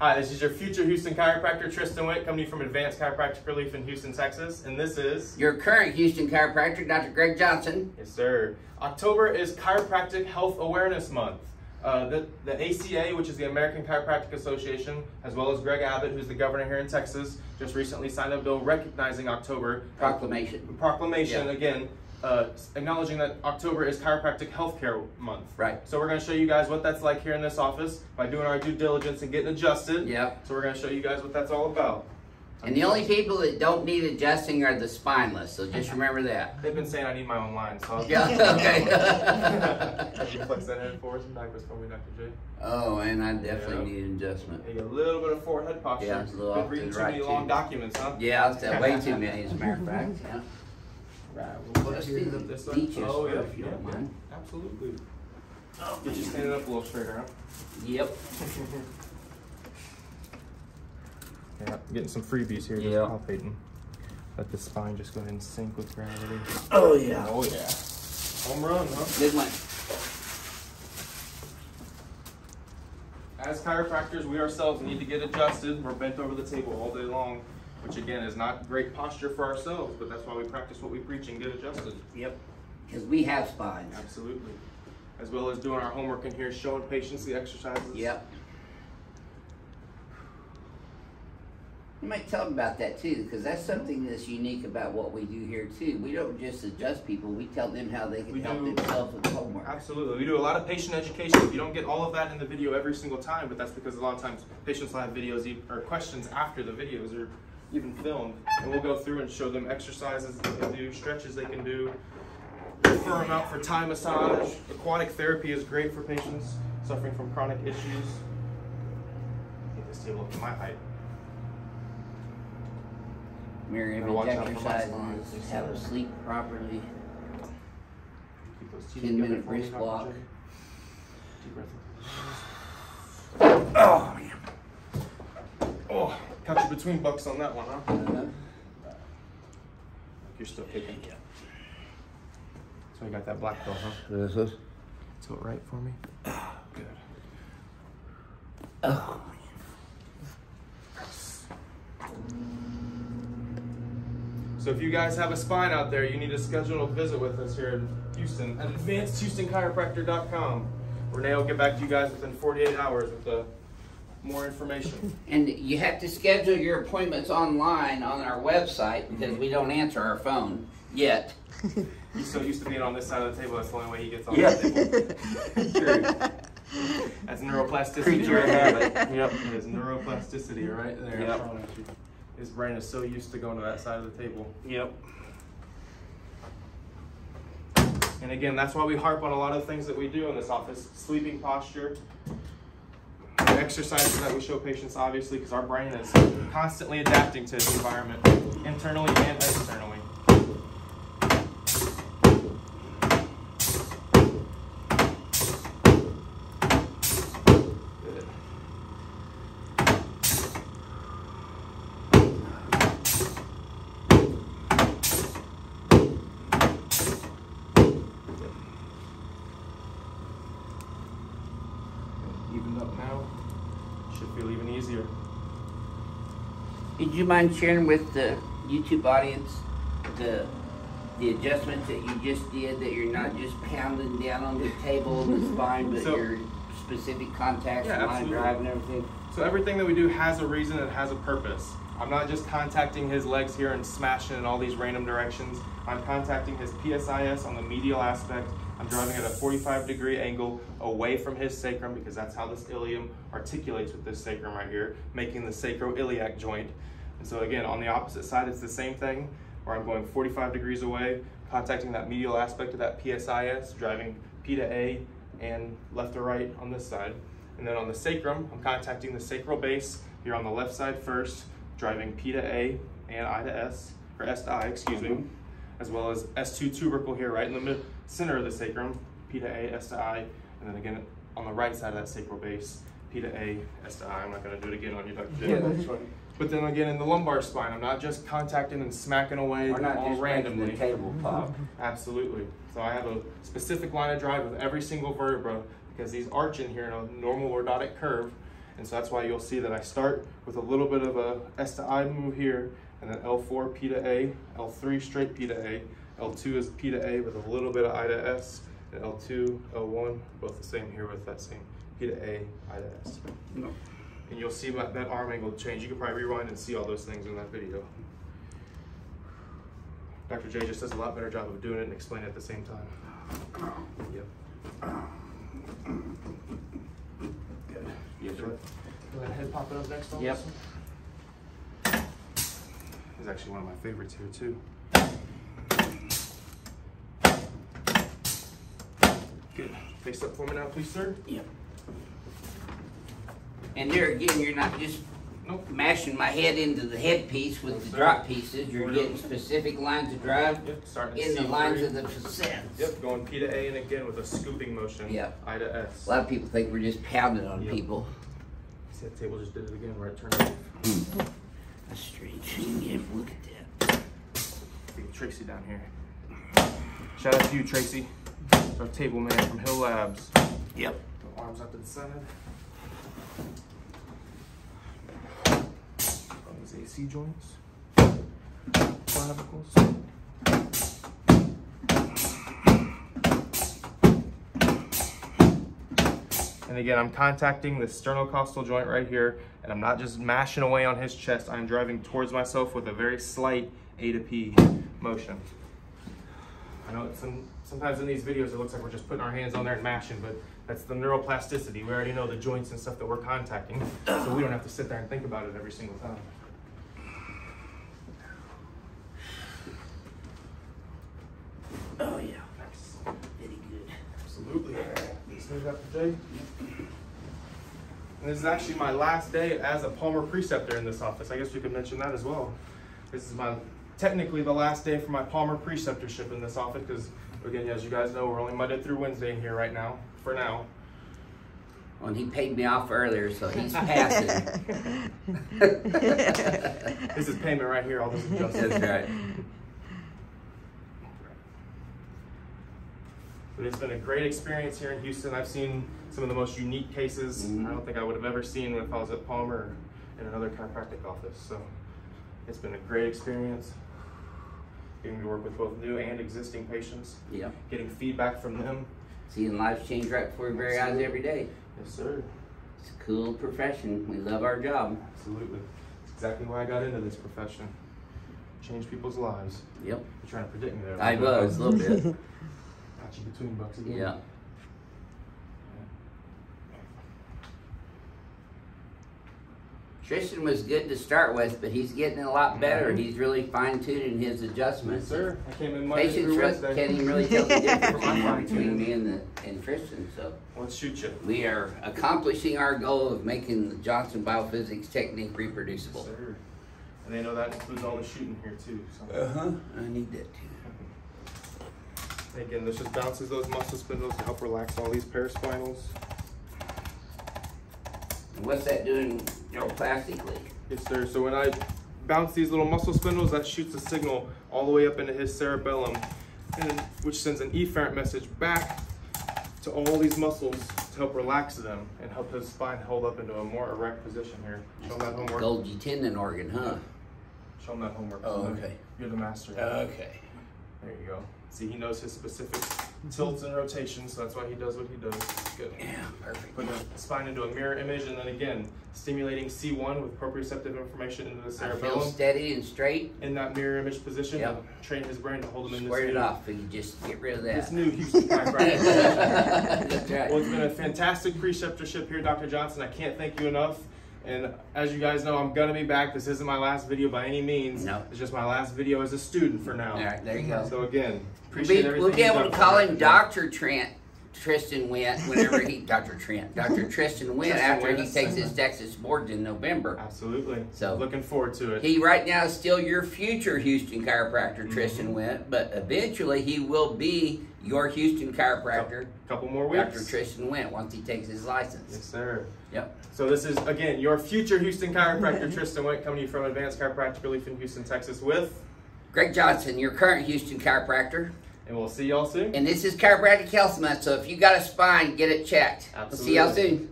Hi, this is your future Houston chiropractor, Tristan Witt, coming to you from Advanced Chiropractic Relief in Houston, Texas. And this is. Your current Houston chiropractor, Dr. Greg Johnson. Yes, sir. October is Chiropractic Health Awareness Month. Uh, the, the ACA, which is the American Chiropractic Association, as well as Greg Abbott, who's the governor here in Texas, just recently signed a bill recognizing October. Proclamation. Proclamation, Yeah. again, uh, acknowledging that October is Chiropractic Healthcare Month. Right. So we're going to show you guys what that's like here in this office by doing our due diligence and getting adjusted. Yep. So we're going to show you guys what that's all about. And the only people that don't need adjusting are the spineless, so just remember that. They've been saying I need my own line, so I'll Yeah, Can okay. you flex that head forwards and backwards for me, Dr. J? oh, and I definitely Yeah. need an adjustment. Get a little bit of forward head posture. Yeah, a little Been reading too right, many too. long documents, huh? Yeah, I've way too many, as a matter of fact. Yeah. Right, we'll put Let's here this way. Oh, yeah, if you don't mind. Absolutely. Get you standing up a little straighter, huh? Yep. Yeah, getting some freebies here, Yeah. just palpating. Let the spine just go ahead and sink with gravity. Oh, yeah. Oh yeah. Home run, huh? Good one. As chiropractors, we ourselves need to get adjusted. We're bent over the table all day long, which again is not great posture for ourselves, but that's why we practice what we preach and get adjusted. Yep. Because we have spines. Absolutely. As well as doing our homework in here, showing patients the exercises. Yep. You might tell them about that too, because that's something that's unique about what we do here too. We don't just adjust people; we tell them how they can We help do. themselves with homework. Absolutely. We do a lot of patient education. You don't get all of that in the video every single time, but that's because a lot of times patients will have videos or questions after the videos are even filmed. And we'll go through and show them exercises they can do, stretches they can do, refer them out for Thai massage. Aquatic therapy is great for patients suffering from chronic issues. Get this table up to my height. Mirror Gotta image watch out for my exercises, how to sleep properly. Keep those teeth 10 together minute brisk walk. Deep breath. Oh. Caught you between bucks on that one, huh? Uh-huh. You're still kicking. Yeah. So you got that black belt, huh? This is. Tilt right for me. Good. Oh. So if you guys have a spine out there, you need to schedule a visit with us here in Houston at advancedhoustonchiropractor.com. Renee will get back to you guys within 48 hours with uh, more information. And you have to schedule your appointments online on our website because Mm-hmm. we don't answer our phone yet. He's so used to being on this side of the table, that's the only way he gets on Yeah. the table. True. That's neuroplasticity. Creature right there. habit. Yep, it is neuroplasticity right there. Yep. I promise you. His brain is so used to going to that side of the table. Yep. And again, that's why we harp on a lot of things that we do in this office sleeping posture, the exercises that we show patients, obviously, because our brain is constantly adapting to its environment, internally and externally. Good. Evened up now. Should feel even easier. Would you mind sharing with the YouTube audience the the adjustments that you just did? That you're not just pounding down on the table and the spine, but So- your specific contacts, Yeah, line absolutely. drive, and everything. So everything that we do has a reason and has a purpose. I'm not just contacting his legs here and smashing in all these random directions. I'm contacting his PSIS on the medial aspect. I'm driving at a 45 degree angle away from his sacrum because that's how this ilium articulates with this sacrum right here, making the sacroiliac joint. And so again, on the opposite side, it's the same thing where I'm going 45 degrees away, contacting that medial aspect of that PSIS, driving P to A and left to right on this side. And then on the sacrum, I'm contacting the sacral base here on the left side first, driving P to A and I to S, or S to I, excuse me, mm-hmm. as well as S2 tubercle here right in the mid- center of the sacrum, P to A, S to I, and then again on the right side of that sacral base, P to A, S to I. I'm not going to do it again on you, Dr. J. But then again, in the lumbar spine, I'm not just contacting and smacking away We're not all just randomly. the table pop. Mm-hmm. Absolutely. So I have a specific line of drive with every single vertebra because these arch in here in a normal lordotic curve. And so that's why you'll see that I start with a little bit of a S to I move here, and then L4 P to A, L3 straight P to A, L2 is P to A with a little bit of I to S, and L2, L1, both the same here with that same P to A, I to S. No. And you'll see that, that arm angle change. You can probably rewind and see all those things in that video. Dr. J just does a lot better job of doing it and explaining it at the same time. Yep. Good. Yes, sir. Go ahead, head pop it up next on Yep. this one. He's actually one of my favorites here too. Good. Face up for me now, please, sir. Yep. And there again, you're not just Nope. mashing my head into the headpiece with the drop pieces. You're getting specific lines of drive Yep. Starting in the C3. lines of the facets. Yep. Going P to A and again with a scooping motion. Yep. I to S. A lot of people think we're just pounding on Yep. people. See that table just did it again, right? Turn it. That's strange. Yeah, look at that. Get Tracy down here. Shout out to you, Tracy. Our table man from Hill Labs. Yep. The arms up to the side. AC joints. Clavicles. And again, I'm contacting the sternocostal joint right here, and I'm not just mashing away on his chest. I'm driving towards myself with a very slight A to P motion. I know some, sometimes in these videos it looks like we're just putting our hands on there and mashing, but that's the neuroplasticity. We already know the joints and stuff that we're contacting, so we don't have to sit there and think about it every single time. Oh, yeah. Nice. Very good. Absolutely. Smooth up the J. And this is actually my last day as a Palmer preceptor in this office. I guess we could mention that as well. This is my technically the last day for my Palmer preceptorship in this office because, again, as you guys know, we're only Monday through Wednesday in here right now, for now. Well, he paid me off earlier, so he's passing. This is payment right here, all this adjustment. That's right. But it's been a great experience here in Houston. I've seen some of the most unique cases Mhm. I don't think I would have ever seen if I was at Palmer or in another chiropractic office. So it's been a great experience. Getting to work with both new and existing patients, Yep. getting feedback from them. Seeing lives change right before your very eyes every day. Yes, sir. It's a cool profession. We love our job. Absolutely. That's exactly why I got into this profession. Change people's lives. Yep. You're trying to predict me there. I was a little bit. Got you between bucks again. Yeah. Tristan was good to start with, but he's getting a lot better. He's really fine tuning his Yes, adjustments. sir. I came in Monday Patients through re- Wednesday. can't even really tell the difference For my anymore fine between me and the and Tristan. So Let's shoot you. we are accomplishing our goal of making the Johnson biophysics technique reproducible. Sir. And they know that includes all the shooting here too. So. Uh huh. I need that too. Again, this just bounces those muscle spindles to help relax all these paraspinals. What's that doing neuroplastically? Yes, sir. So when I bounce these little muscle spindles, that shoots a signal all the way up into his cerebellum, and which sends an efferent message back to all these muscles to help relax them and help his spine hold up into a more erect position here. Show him that homework. Golgi tendon organ, huh? Show him that homework. Oh, okay. You're the master. Okay. There you go. See, he knows his specific tilts and rotations, so that's why he does what he does. Good. Yeah, perfect. Putting the spine into a mirror image, and then again, stimulating C1 with proprioceptive information into the I feel cerebellum steady and straight. in that mirror image position Yep. train his brain to hold him in this Squared it off. and can just get rid of that. this new Houston chiropractic. Right. well, it's been a fantastic preceptorship here, Dr. Johnson. I can't thank you enough. And as you guys know, I'm gonna be back. This isn't my last video by any means. No. It's just my last video as a student for now. All right, there you go. So again, We'll appreciate be, everything. we'll be able to call him Dr. Trent. Tristan went whenever he, Dr. Trent, Dr. Tristan went Tristan after he takes his Texas board in November. Absolutely. So- looking forward to it. He right now is still your future Houston chiropractor, Mm-hmm. Tristan Went, but eventually he will be your Houston chiropractor, A couple more weeks. Dr. Tristan Went, once he takes his license. Yes, sir. Yep. So this is again your future Houston chiropractor Tristan Went, coming to you from Advanced Chiropractic Relief in Houston, Texas, with, Greg Johnson, your current Houston chiropractor. And we'll see y'all soon. And this is Chiropractic Health Month, so if you got a spine, get it checked. We'll see y'all soon.